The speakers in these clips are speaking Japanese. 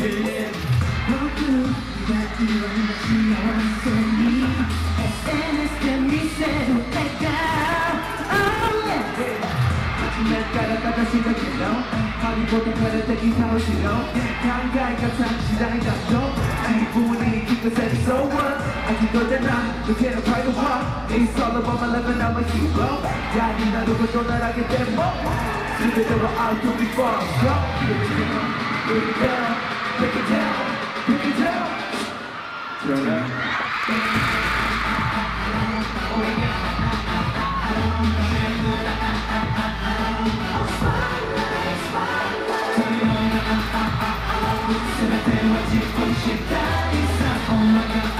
僕が言わん幸せに SNS で見せる笑顔 Oh yeah 初めから正しいだけどハリボテから敵倒しろ考え方次第だと自分に聞かせる So what 秋とでな抜けるプライドは It's all about my living I'm a hero 嫌になることだらけでも全ては out to be far Go Break it down Pick it down, pick it down. Turn it. Oh my god.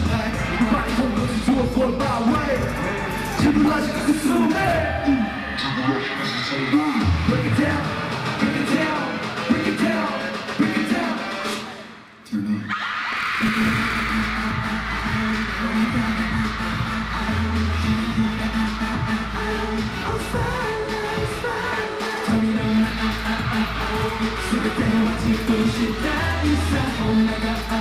全ての街としたいさ。女が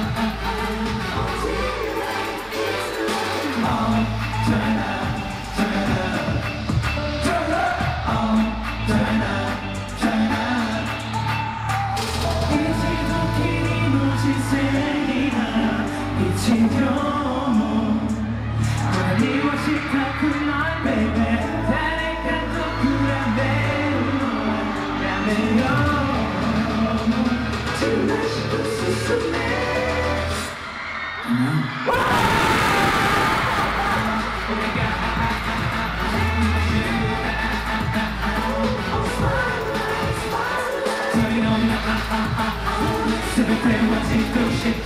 全てはじっとして